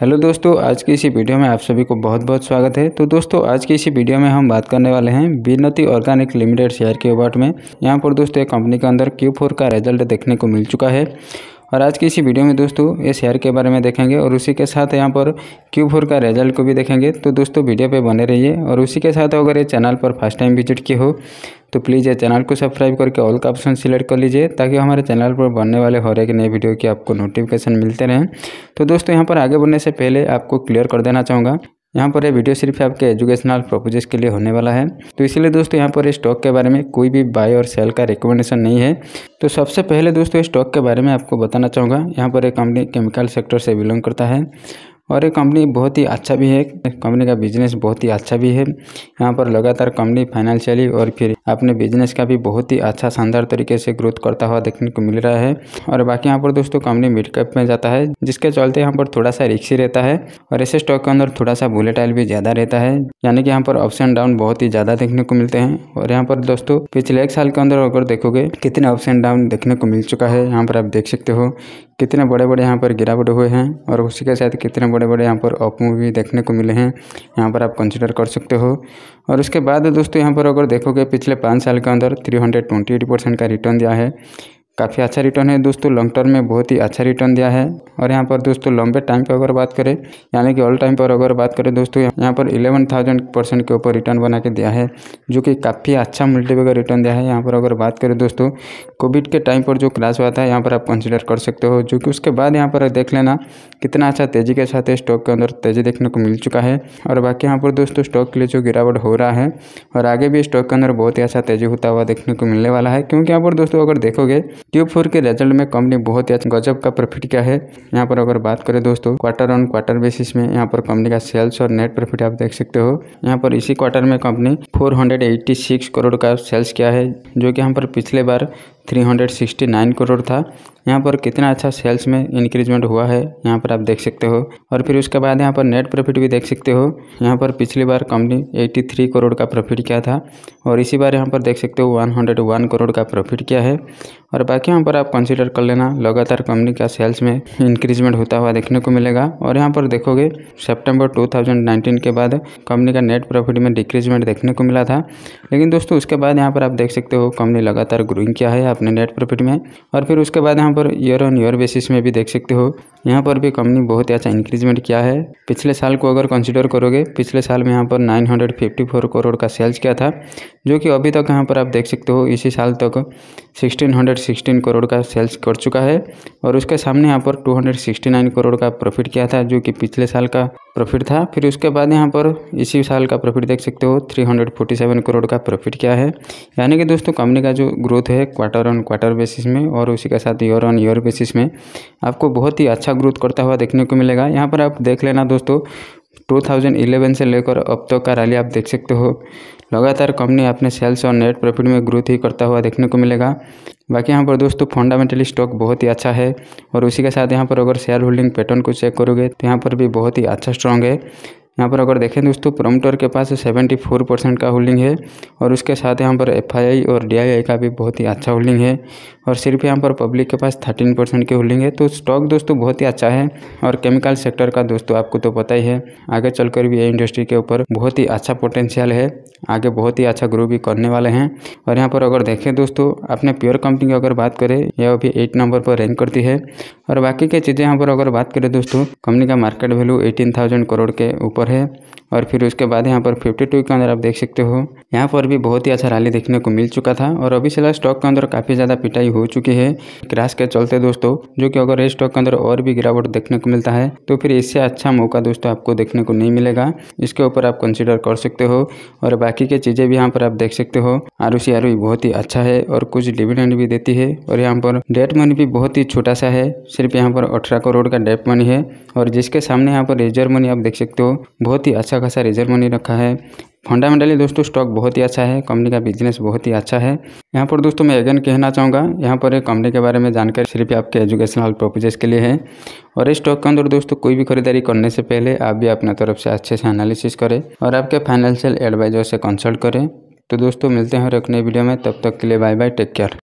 Hello दोस्तों, आज की इसी वीडियो में आप सभी को बहुत बहुत स्वागत है। तो दोस्तों, आज की इसी वीडियो में हम बात करने वाले हैं बीनती ऑर्गेनिक लिमिटेड शेयर के अबाउट में। यहाँ पर दोस्तों, एक कंपनी के अंदर क्यू फोर का रिज़ल्ट देखने को मिल चुका है। और आज की इसी वीडियो में दोस्तों ये शेयर के बारे में देखेंगे और उसी के साथ यहाँ पर क्यू फोर का रिज़ल्ट को भी देखेंगे। तो दोस्तों, वीडियो पे बने रहिए और उसी के साथ अगर ये चैनल पर फ़र्स्ट टाइम विज़िट किए हो तो प्लीज़ ये चैनल को सब्सक्राइब करके ऑल का ऑप्शन सिलेक्ट कर लीजिए, ताकि हमारे चैनल पर बनने वाले हर एक नए वीडियो की आपको नोटिफिकेशन मिलते रहें। तो दोस्तों, यहाँ पर आगे बढ़ने से पहले आपको क्लियर कर देना चाहूँगा यहाँ पर ये वीडियो सिर्फ़ आपके एजुकेशनल प्रपोजेस के लिए होने वाला है। तो इसलिए दोस्तों यहाँ पर स्टॉक के बारे में कोई भी बाय और सेल का रिकमेंडेशन नहीं है। तो सबसे पहले दोस्तों स्टॉक के बारे में आपको बताना चाहूँगा। यहाँ पर एक कंपनी केमिकल सेक्टर से बिलोंग करता है। और ये कंपनी बहुत ही अच्छा भी है। कंपनी का बिज़नेस बहुत ही अच्छा भी है। यहाँ पर लगातार कंपनी फाइनेंशियली और फिर अपने बिज़नेस का भी बहुत ही अच्छा शानदार तरीके से ग्रोथ करता हुआ देखने को मिल रहा है। और बाकी यहाँ पर दोस्तों कंपनी मिड कैप में जाता है, जिसके चलते यहाँ पर थोड़ा सा रिक्सी रहता है और ऐसे स्टॉक के अंदर थोड़ा सा बुलेटाइल भी ज़्यादा रहता है। यानी कि यहाँ पर अप्स एंड डाउन बहुत ही ज़्यादा देखने को मिलते हैं। और यहाँ पर दोस्तों, पिछले एक साल के अंदर अगर देखोगे, कितने अप्स एंड डाउन देखने को मिल चुका है। यहाँ पर आप देख सकते हो कितने बड़े बड़े यहाँ पर गिरावट हुए हैं और उसी के साथ कितने बड़े बड़े यहाँ पर अप मूवी देखने को मिले हैं, यहाँ पर आप कंसिडर कर सकते हो। और उसके बाद दोस्तों, यहाँ पर अगर देखोगे, पिछले पाँच साल के अंदर three hundred twenty eight percent का रिटर्न दिया है। काफ़ी अच्छा रिटर्न है। दोस्तों लॉन्ग टर्म में बहुत ही अच्छा रिटर्न दिया है। और यहाँ पर दोस्तों, लंबे टाइम पर अगर बात करें, यानी कि ऑल टाइम पर अगर बात करें दोस्तों, यहाँ पर इलेवन थाउज़ेंड परसेंट के ऊपर रिटर्न बना के दिया है, जो कि काफ़ी अच्छा मल्टीपल का रिटर्न दिया है। यहाँ पर अगर बात करें दोस्तों कोविड के टाइम पर जो क्रैश हुआ था, यहाँ पर आप कंसिडर कर सकते हो, जो कि उसके बाद यहाँ पर देख लेना, कितना अच्छा तेज़ी के साथ स्टॉक के अंदर तेज़ी देखने को मिल चुका है। और बाकी यहाँ पर दोस्तों स्टॉक के लिए जो गिरावट हो रहा है, और आगे भी स्टॉक के अंदर बहुत ही अच्छा तेज़ी होता हुआ देखने को मिलने वाला है। क्योंकि यहाँ पर दोस्तों, अगर देखोगे क्यू फोर के रिज़ल्ट में कंपनी बहुत ही गजब का प्रॉफिट किया है। यहाँ पर अगर बात करें दोस्तों, क्वार्टर ऑन क्वार्टर बेसिस में यहाँ पर कंपनी का सेल्स और नेट प्रॉफिट आप देख सकते हो। यहाँ पर इसी क्वार्टर में कंपनी 486 करोड़ का सेल्स किया है, जो कि यहाँ पर पिछले बार 369 करोड़ था। यहाँ पर कितना अच्छा सेल्स में इंक्रीजमेंट हुआ है, यहाँ पर आप देख सकते हो। और फिर उसके बाद यहाँ पर नेट प्रॉफिट भी देख सकते हो। यहाँ पर पिछली बार कंपनी 83 करोड़ का प्रॉफिट किया था और इसी बार यहाँ पर देख सकते हो 101 करोड़ का प्रॉफिट किया है। और बाकी यहाँ पर आप कंसिडर कर लेना, लगातार कंपनी का सेल्स में इंक्रीजमेंट होता हुआ देखने को मिलेगा। और यहाँ पर देखोगे सेप्टेम्बर टू के बाद कंपनी का नेट प्रॉफिट में डिक्रीजमेंट देखने को मिला था। लेकिन दोस्तों, उसके बाद यहाँ पर आप देख सकते हो कंपनी लगातार ग्रोइंग किया है अपने नेट प्रॉफिट में। और फिर उसके बाद यहाँ per year on year basis में भी देख सकते हो। यहाँ पर भी कंपनी बहुत ही अच्छा इंक्रीजमेंट किया है। पिछले साल को अगर कंसिडर करोगे, पिछले साल में यहाँ पर 954 करोड़ का सेल्स किया था, जो कि अभी तक यहाँ पर आप देख सकते हो, इसी साल तक 1616 करोड़ का सेल्स कर चुका है। और उसके सामने यहाँ पर 269 करोड़ का प्रॉफिट किया था, जो कि पिछले साल का प्रॉफिट था। फिर उसके बाद यहाँ पर इसी साल का प्रॉफिट देख सकते हो 347 करोड़ का प्रॉफिट किया है। यानी कि दोस्तों कंपनी का जो ग्रोथ है क्वार्टर ऑन क्वार्टर बेसिस में, और उसी के साथ ईयर ऑन ईयर बेसिस में आपको बहुत ही अच्छा ग्रोथ करता हुआ देखने को मिलेगा। यहाँ पर आप देख लेना दोस्तों 2011 से लेकर अब तक तो का रैली आप देख सकते हो। लगातार कंपनी अपने सेल्स और नेट प्रॉफिट में ग्रोथ ही करता हुआ देखने को मिलेगा। बाकी यहाँ पर दोस्तों फंडामेंटली स्टॉक बहुत ही अच्छा है और उसी के साथ यहाँ पर अगर शेयर होल्डिंग पैटर्न को चेक करोगे तो यहाँ पर भी बहुत ही अच्छा स्ट्रॉन्ग है। यहाँ पर अगर देखें दोस्तों प्रमोटर के पास सेवेंटी फोर परसेंट का होल्डिंग है और उसके साथ यहाँ पर एफआईआई और डीआईआई का भी बहुत ही अच्छा होल्डिंग है और सिर्फ़ यहाँ पर पब्लिक के पास थर्टीन परसेंट की होल्डिंग है। तो स्टॉक दोस्तों बहुत ही अच्छा है और केमिकल सेक्टर का दोस्तों आपको तो पता ही है, आगे चलकर भी ये इंडस्ट्री के ऊपर बहुत ही अच्छा पोटेंशियल है, आगे बहुत ही अच्छा ग्रो भी करने वाले हैं। और यहाँ पर अगर देखें दोस्तों, अपने प्योर कंपनी की अगर बात करें, यह अभी एट नंबर पर रैंक करती है। और बाकी की चीज़ें यहाँ पर अगर बात करें दोस्तों कंपनी का मार्केट वैल्यू एटीन करोड़ के ऊपर है। और फिर उसके बाद यहाँ पर 52 के अंदर आप देख सकते हो। यहाँ पर भी बहुत ही अच्छा रैली देखने को मिल चुका था और अभी फ़िलहाल स्टॉक के अंदर काफ़ी ज़्यादा पिटाई हो चुकी है। क्रैश के चलते दोस्तों, जो कि अगर इस स्टॉक के अंदर और भी गिरावट देखने को मिलता है तो फिर इससे अच्छा मौका दोस्तों आपको देखने को नहीं मिलेगा। इसके ऊपर आप कंसिडर कर सकते हो और बाकी की चीज़ें भी यहाँ पर आप देख सकते हो। आर आर बहुत ही अच्छा है और कुछ डिविडेंड भी देती है और यहाँ पर डेट मनी भी बहुत ही छोटा सा है। सिर्फ़ यहाँ पर अठारह करोड़ का डेट मनी है और जिसके सामने यहाँ पर रिज़र्व मनी आप देख सकते हो, बहुत ही अच्छा खासा रिज़र्व मनी रखा है। फंडामेंटली दोस्तों स्टॉक बहुत ही अच्छा है कंपनी का बिज़नेस बहुत ही अच्छा है। यहाँ पर दोस्तों, मैं अगेन कहना चाहूँगा, यहाँ पर कंपनी के बारे में जानकारी सिर्फ़ आपके एजुकेशनल पर्पजेज के लिए है। और इस स्टॉक के अंदर दोस्तों, कोई भी खरीदारी करने से पहले आप भी अपने तरफ़ से अच्छे से एनालिसिस करें और आपके फाइनेंशियल एडवाइजर से कंसल्ट करें। तो दोस्तों, मिलते हैं और एक नई वीडियो में, तब तक के लिए बाय बाय टेक केयर